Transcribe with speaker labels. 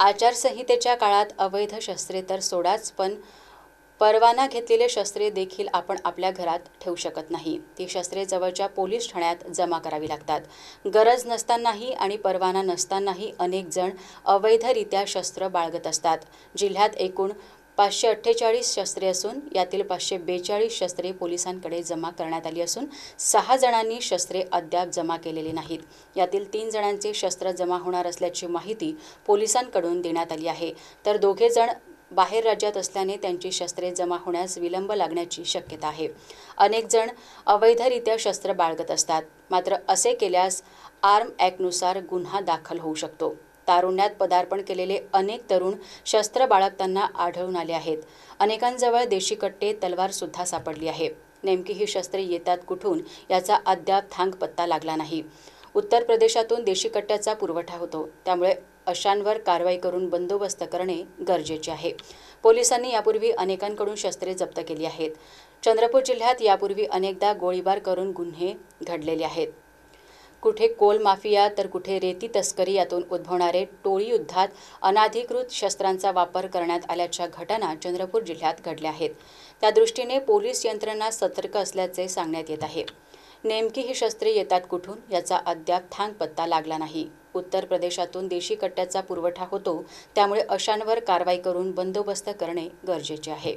Speaker 1: आचारसंहितेच्या काळात अवैध शस्त्रे तर सोडाच पण परवाना घेतलेले शस्त्रे देखील आपण आपल्या घरात ठेवू शकत नाही. ती शस्त्रे जवळच्या पोलीस ठाण्यात जमा करावी लागतात. गरज नसतानाही आणि परवाना नसतानाही अनेक जण अवैधरित्या शस्त्र बाळगत असतात. जिल्ह्यात एकूण पाचशे अठ्ठेचाळीस शस्त्रे असून यातील पाचशे बेचाळीस शस्त्रे पोलिसांकडे जमा करण्यात आली असून सहा जणांनी शस्त्रे अद्याप जमा केलेली नाहीत. यातील तीन जणांचे शस्त्र जमा होणार असल्याची माहिती पोलिसांकडून देण्यात आली आहे. तर दोघे जण बाहेर राज्यात असल्याने त्यांची शस्त्रे जमा होण्यास विलंब लागण्याची शक्यता आहे. अनेक जण अवैधरित्या शस्त्र बाळगत असतात. मात्र असे केल्यास आर्म ॲक्टनुसार गुन्हा दाखल होऊ शकतो. तारुण्यात पदार्पण केलेले अनेक तरुण शस्त्र बाळगताना आढळून आले आहेत. अनेकांजवळ देशी कट्टे तलवारसुद्धा सापडली आहे. नेमकी ही शस्त्रे येतात कुठून याचा अद्याप थांग पत्ता लागला नाही. उत्तर प्रदेशातून देशी कट्ट्याचा पुरवठा होतो. त्यामुळे अशांवर कारवाई करून बंदोबस्त करणे गरजेचे आहे. पोलिसांनी यापूर्वी अनेकांकडून शस्त्रे जप्त केली आहेत. चंद्रपूर जिल्ह्यात यापूर्वी अनेकदा गोळीबार करून गुन्हे घडलेले आहेत. कुठे कोल माफिया तर कुठे रेती तस्करी यातून उद्भवणारे टोळी युद्धात अनाधिकृत शस्त्रांचा वापर करण्यात आल्याच्या घटना चंद्रपूर जिल्ह्यात घडल्या आहेत. त्या दृष्टीने पोलीस यंत्रणा सतर्क असल्याचे सांगण्यात येत आहे. नेमकी ही शस्त्रे येतात कुठून याचा अद्याप थांग पत्ता लागला नाही. उत्तर प्रदेशातून देशी कट्ट्याचा पुरवठा होतो त्यामुळे अशांवर कारवाई करून बंदोबस्त करणे गरजेचे आहे.